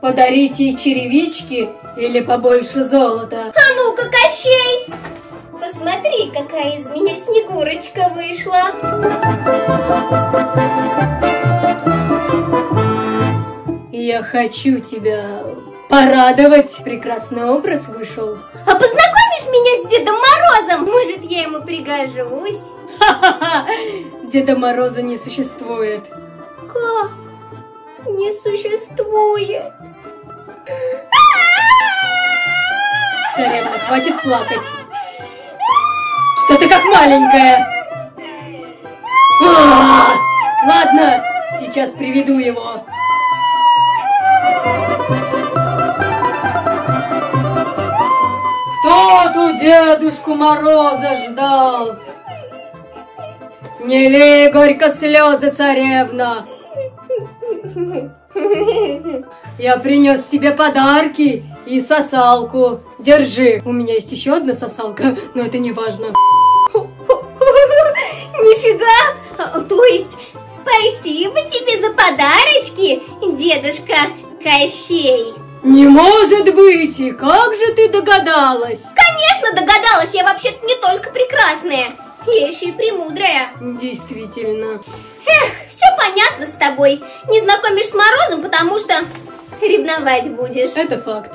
Подарите черевички или побольше золота. А ну-ка, Кощей! Посмотри, какая из меня Снегурочка вышла. Я хочу тебя порадовать. Прекрасный образ вышел. А познакомишь меня с Дедом Морозом? Может, я ему пригожусь? Ха-ха-ха! Деда Мороза не существует. Как? Не существует. Царевна, хватит плакать. Что ты как маленькая? А, Ладно, сейчас приведу его. Кто тут Дедушку Мороза ждал? Не лей горько слезы, царевна. Я принес тебе подарки и сосалку. Держи. У меня есть еще одна сосалка, но это не важно. Нифига! А, То есть, спасибо тебе за подарочки, дедушка Кощей. Не может быть! И как же ты догадалась? Конечно, догадалась, я вообще-то не только прекрасная, я еще и премудрая. Действительно. Эх, все понятно тобой. Не знакомишь с Морозом, потому что ревновать будешь. Это факт.